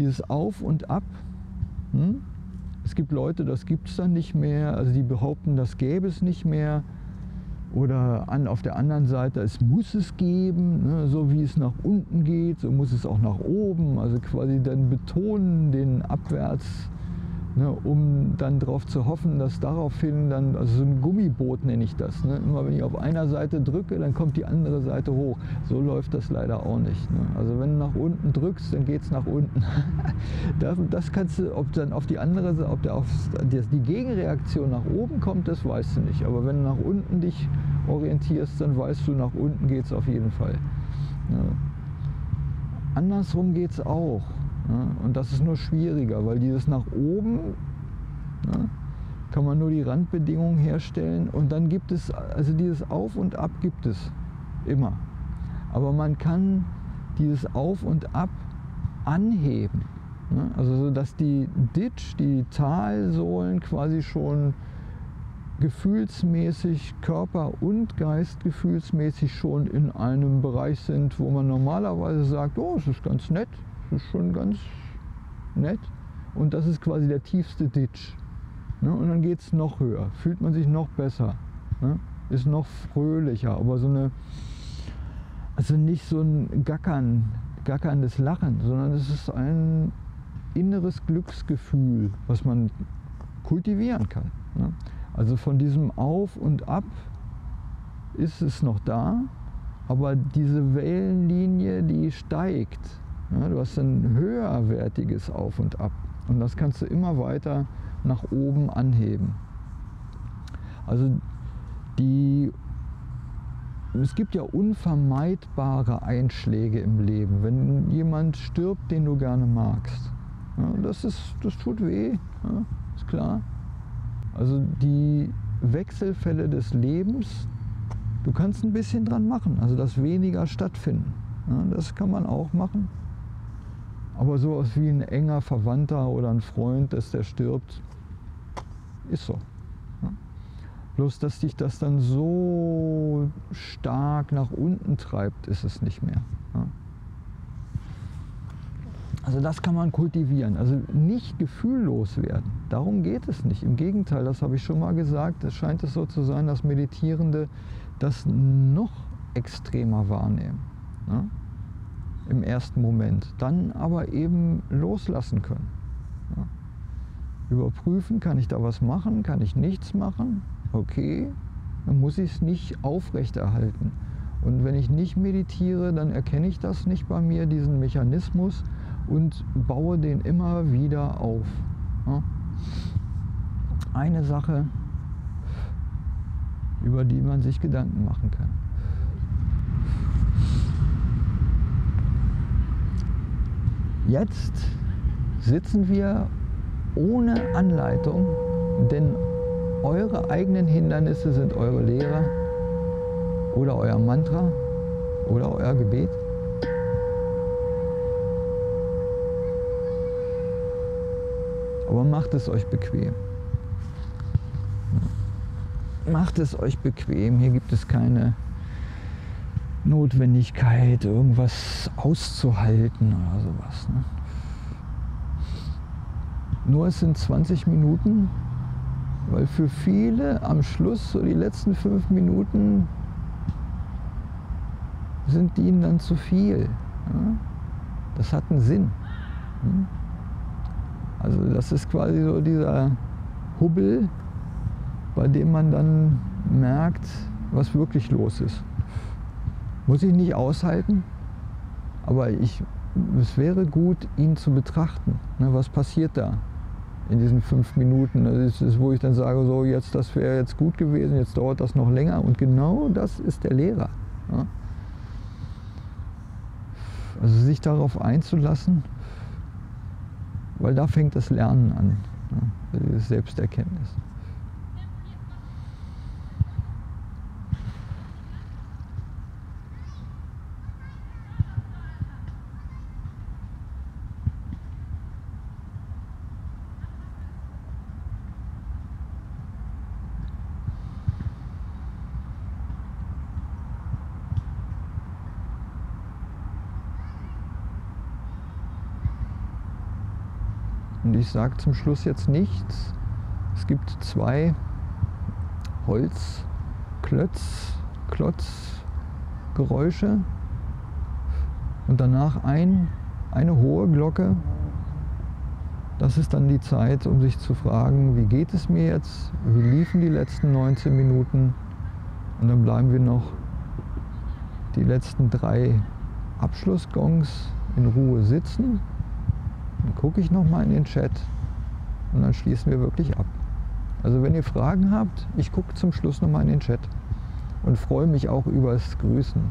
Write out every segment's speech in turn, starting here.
dieses Auf und Ab. Hm? Es gibt Leute, das gibt es dann nicht mehr, also die behaupten, das gäbe es nicht mehr. Oder an, auf der anderen Seite, es muss es geben, ne? so wie es nach unten geht, so muss es auch nach oben. Also quasi dann betonen den Abwärts Ne, um dann darauf zu hoffen, dass daraufhin dann, also so ein Gummiboot nenne ich das. Ne? Immer wenn ich auf einer Seite drücke, dann kommt die andere Seite hoch. So läuft das leider auch nicht. Ne? Also wenn du nach unten drückst, dann geht es nach unten. das kannst du, ob dann auf die andere Seite, ob der auf die Gegenreaktion nach oben kommt, das weißt du nicht. Aber wenn du nach unten dich orientierst, dann weißt du, nach unten geht es auf jeden Fall. Ne? Andersrum geht es auch. Ne? Und das ist nur schwieriger, weil dieses nach oben ne, kann man nur die Randbedingungen herstellen und dann gibt es, also dieses Auf und Ab gibt es immer. Aber man kann dieses Auf und Ab anheben. Ne? Also so, dass die Ditch, die Talsohlen quasi schon gefühlsmäßig, Körper und Geist gefühlsmäßig schon in einem Bereich sind, wo man normalerweise sagt, oh, es ist ganz nett, ist schon ganz nett. Und das ist quasi der tiefste Ditch. Ne? Und dann geht es noch höher, fühlt man sich noch besser, ne? ist noch fröhlicher, aber so eine, also nicht so ein Gackern, gackerndes Lachen, sondern es ist ein inneres Glücksgefühl, was man kultivieren kann. Ne? Also von diesem Auf und Ab ist es noch da, aber diese Wellenlinie, die steigt. Ja, du hast ein höherwertiges Auf und Ab. Und das kannst du immer weiter nach oben anheben. Also die, es gibt ja unvermeidbare Einschläge im Leben. Wenn jemand stirbt, den du gerne magst, ja, das, ist, das tut weh, ja, ist klar. Also die Wechselfälle des Lebens, du kannst ein bisschen dran machen, also dass weniger stattfinden. Ja, das kann man auch machen. Aber sowas wie ein enger Verwandter oder ein Freund, dass der stirbt, ist so. Ja. Bloß, dass dich das dann so stark nach unten treibt, ist es nicht mehr. Ja. Also das kann man kultivieren. Also nicht gefühllos werden. Darum geht es nicht. Im Gegenteil, das habe ich schon mal gesagt, es scheint es so zu sein, dass Meditierende das noch extremer wahrnehmen. Im ersten Moment, dann aber eben loslassen können. Ja. Überprüfen, kann ich da was machen, kann ich nichts machen, okay, dann muss ich es nicht aufrechterhalten. Und wenn ich nicht meditiere, dann erkenne ich das nicht bei mir, diesen Mechanismus, und baue den immer wieder auf. Ja. Eine Sache, über die man sich Gedanken machen kann. Jetzt sitzen wir ohne Anleitung, denn eure eigenen Hindernisse sind eure Lehrer oder euer Mantra oder euer Gebet. Aber macht es euch bequem. Macht es euch bequem. Hier gibt es keine Notwendigkeit, irgendwas auszuhalten oder sowas. Ne? Nur es sind 20 Minuten, weil für viele am Schluss, so die letzten fünf Minuten, sind ihnen dann zu viel. Ja? Das hat einen Sinn. Hm? Also das ist quasi so dieser Hubbel, bei dem man dann merkt, was wirklich los ist. Muss ich nicht aushalten, aber ich, es wäre gut, ihn zu betrachten. Ne, was passiert da in diesen fünf Minuten? Das ist, wo ich dann sage, so jetzt, das wäre jetzt gut gewesen, jetzt dauert das noch länger. Und genau das ist der Lehrer. Ja. Also sich darauf einzulassen, weil da fängt das Lernen an, ja, dieses Selbsterkenntnis. Ich sage zum Schluss jetzt nichts. Es gibt zwei Holzklötz, Klotzgeräusche und danach ein, eine hohe Glocke. Das ist dann die Zeit, um sich zu fragen, wie geht es mir jetzt? Wie liefen die letzten 19 Minuten? Und dann bleiben wir noch die letzten drei Abschlussgongs in Ruhe sitzen. Dann gucke ich nochmal in den Chat und dann schließen wir wirklich ab. Also wenn ihr Fragen habt, ich gucke zum Schluss nochmal in den Chat und freue mich auch über das Grüßen.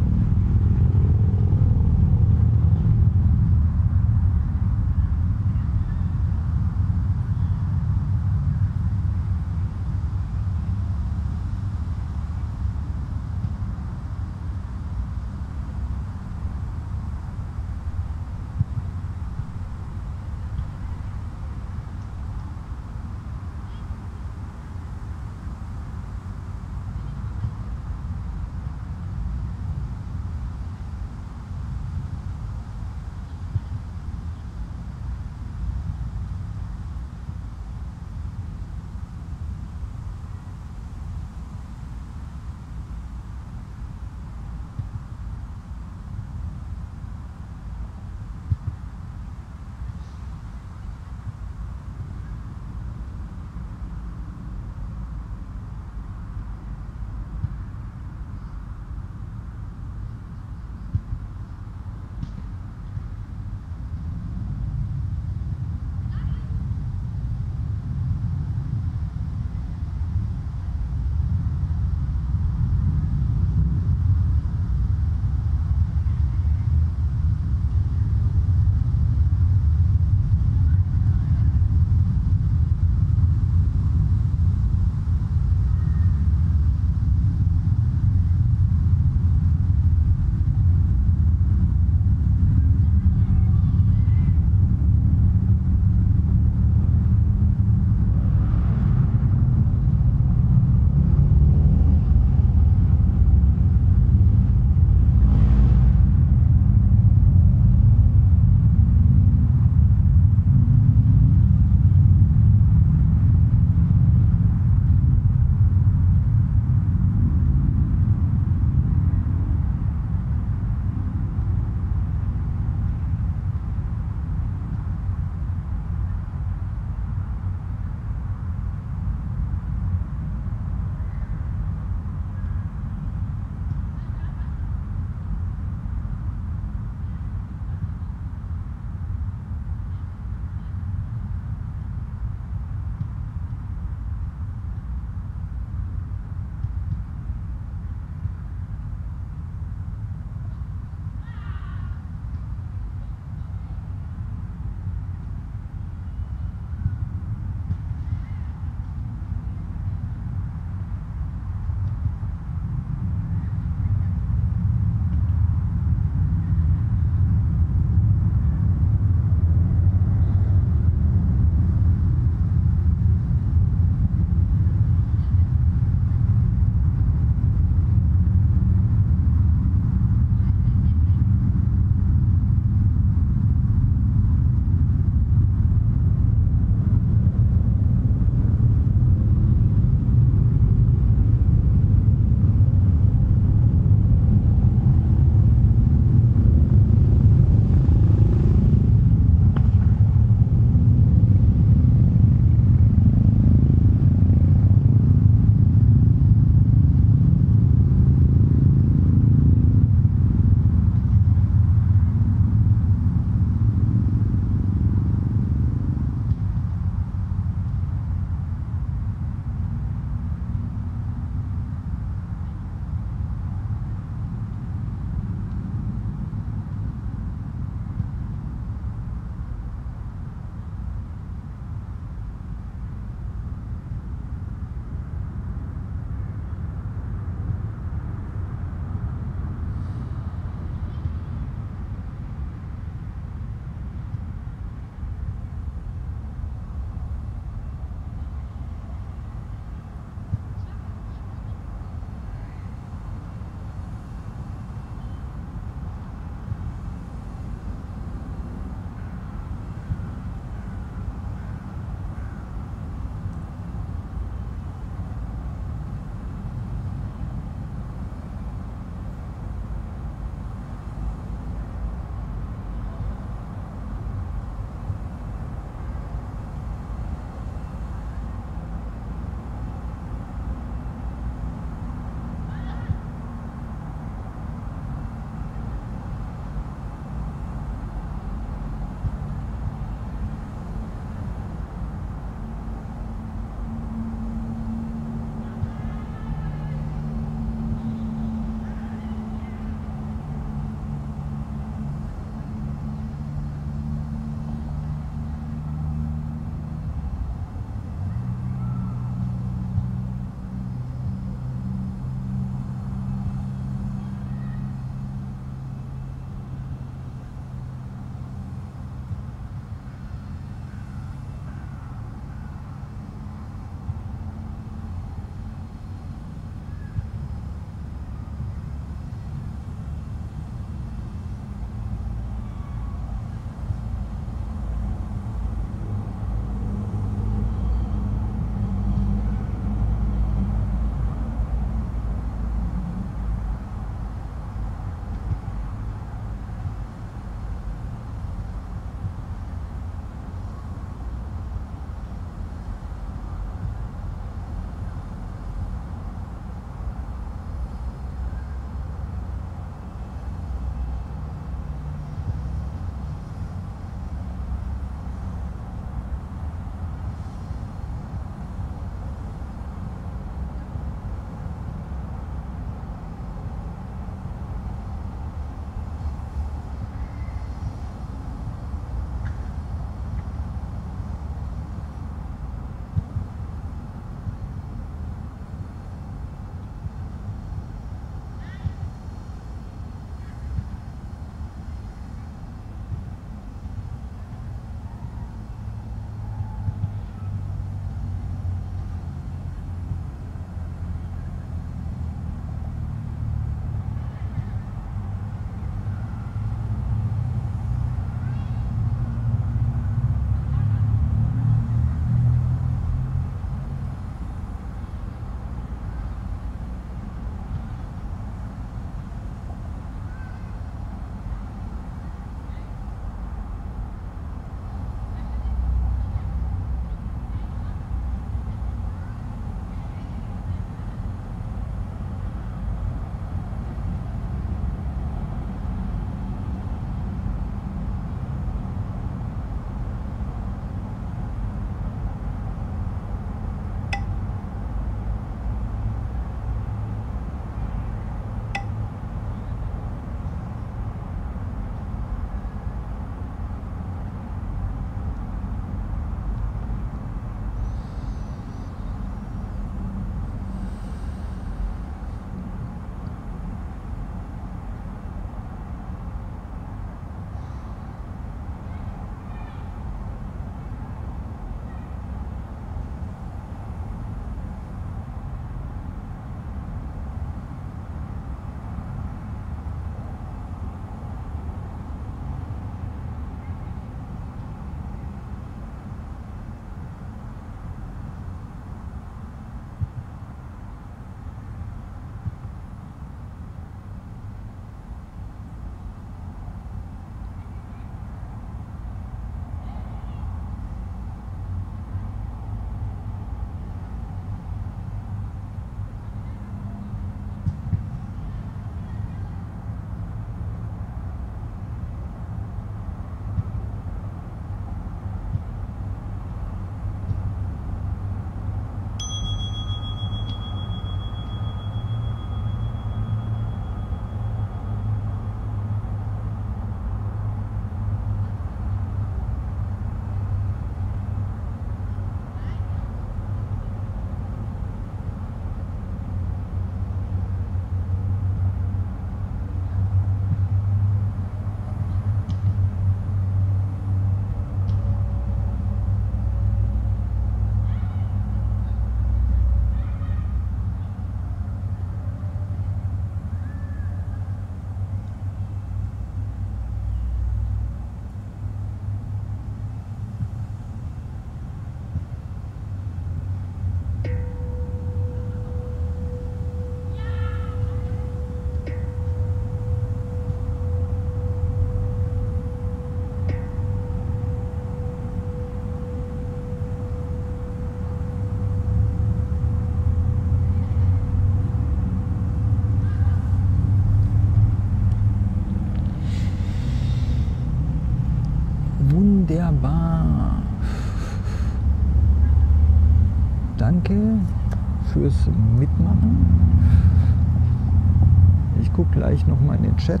Gleich noch mal in den Chat.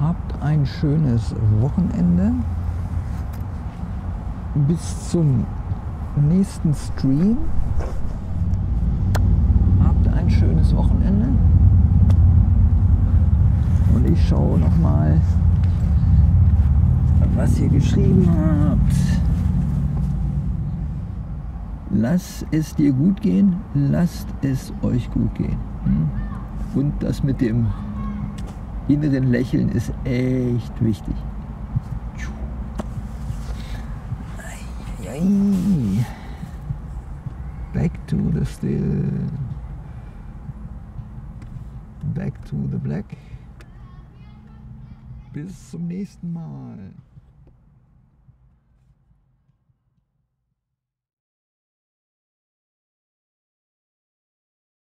Habt ein schönes Wochenende. Bis zum nächsten Stream. Habt ein schönes Wochenende. Und ich schaue noch mal, was ihr geschrieben habt. Lass es dir gut gehen, lasst es euch gut gehen. Hm? Und das mit dem inneren Lächeln ist echt wichtig. Back to the still. Back to the black. Bis zum nächsten Mal.